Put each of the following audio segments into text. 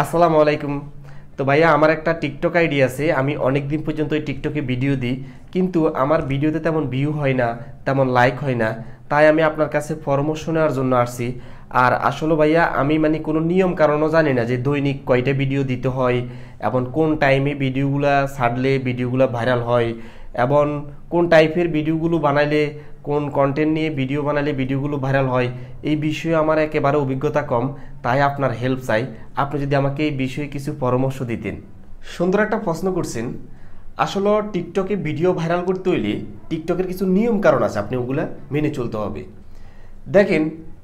আসসালামু আলাইকুম। তো ভাইয়া, আমার একটা টিকটক আইডি আছে। আমি অনেক দিন পর্যন্ত ওই টিকটকে ভিডিও দিই। কিন্তু আমার ভিডিওতে তেমন ভিউ হয় না, তেমন লাইক হয় না। তাই আমি আপনার কাছে পরামর্শ নেওয়ার জন্য আসছি। আর আসলে ভাইয়া, আমি মানে কোনো নিয়ম কারণও জানি না যে দৈনিক কয়টা ভিডিও দিতে হয়, এবং কোন টাইমে ভিডিওগুলা ছাড়লে ভিডিওগুলো ভাইরাল হয়। এবং কোন টাইপের ভিডিওগুলো বানাইলে, কোন কন্টেন্ট নিয়ে ভিডিও বানালে ভিডিওগুলো ভাইরাল হয়, এই বিষয়ে আমার একেবারে অভিজ্ঞতা কম, তাই আপনার হেল্প চাই। আপনি যদি আমাকে এই বিষয়ে কিছু পরামর্শ দিতেন। সুন্দর একটা প্রশ্ন করছেন, আসলে টিকটকে ভিডিও ভাইরাল করতে হইলে টিকটকের কিছু নিয়ম কারণ আছে, আপনি ওগুলা মেনে চলতে হবে। দেখেন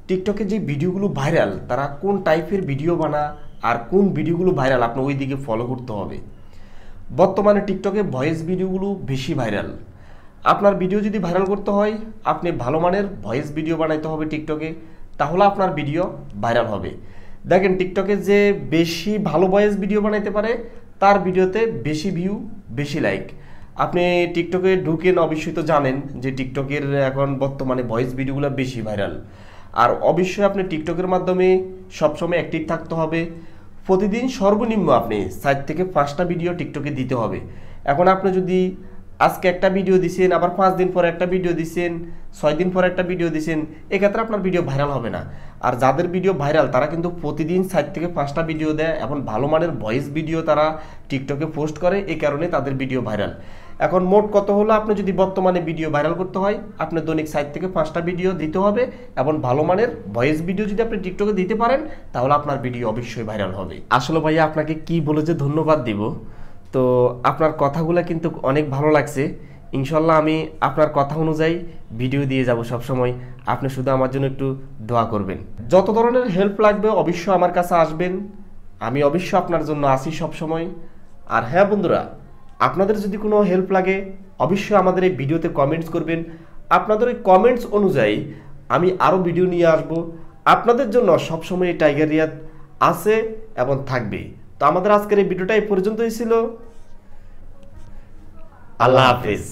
টিকটকে যে ভিডিওগুলো ভাইরাল তারা কোন টাইপের ভিডিও বানা, আর কোন ভিডিওগুলো ভাইরাল আপনি ওই দিকে ফলো করতে হবে। বর্তমানে টিকটকে ভয়েস ভিডিওগুলো বেশি ভাইরাল। আপনার ভিডিও যদি ভাইরাল করতে হয়, আপনি ভালো মানের ভয়েস ভিডিও বানাইতে হবে টিকটকে, তাহলে আপনার ভিডিও ভাইরাল হবে। দেখেন, টিকটকে যে বেশি ভালো ভয়েস ভিডিও বানাইতে পারে, তার ভিডিওতে বেশি ভিউ বেশি লাইক আপনি টিকটকে ঢুকেন অবশ্যই তো জানেন যে টিকটকের এখন বর্তমানে ভয়েস ভিডিওগুলো বেশি ভাইরাল। আর অবশ্যই আপনি টিকটকের মাধ্যমে সবসময় অ্যাক্টিভ থাকতে হবে। প্রতিদিন সর্বনিম্ন আপনি সাইট থেকে পাঁচটা ভিডিও টিকটকে দিতে হবে। এখন আপনি যদি আজকে একটা ভিডিও দিছেন, আবার পাঁচ দিন পরে একটা ভিডিও দিছেন, ছয় দিন পরে একটা ভিডিও দিছেন, এক্ষেত্রে আপনার ভিডিও ভাইরাল হবে না। আর যাদের ভিডিও ভাইরাল তারা কিন্তু প্রতিদিন সাত থেকে পাঁচটা ভিডিও দেয় এবং ভালো মানের ভয়েস ভিডিও তারা টিকটকে পোস্ট করে এই কারণে তাদের ভিডিও ভাইরাল এখন মোট কত হলো, আপনি যদি বর্তমানে ভিডিও ভাইরাল করতে হয়, আপনি দৈনিক সাত থেকে পাঁচটা ভিডিও দিতে হবে এবং ভালো মানের ভয়েস ভিডিও যদি আপনি টিকটকে দিতে পারেন, তাহলে আপনার ভিডিও অবশ্যই ভাইরাল হবে। আসলে ভাইয়া, আপনাকে কি বলে যে ধন্যবাদ দিব? তো আপনার কথাগুলো কিন্তু অনেক ভালো লাগছে। ইনশাল্লাহ আমি আপনার কথা অনুযায়ী ভিডিও দিয়ে যাব সবসময়। আপনি শুধু আমার জন্য একটু দোয়া করবেন। যত ধরনের হেল্প লাগবে অবশ্যই আমার কাছে আসবেন। আমি অবশ্যই আপনার জন্য আসি সবসময়। আর হ্যাঁ বন্ধুরা, আপনাদের যদি কোনো হেল্প লাগে, অবশ্যই আমাদের এই ভিডিওতে কমেন্টস করবেন। আপনাদের ওই কমেন্টস অনুযায়ী আমি আরও ভিডিও নিয়ে আসব। আপনাদের জন্য সবসময় এই টাইগার রিয়াদ আছে এবং থাকবে। তো আমাদের আজকের এই ভিডিওটা এই পর্যন্তই ছিল। আল্লাহ হাফিজ।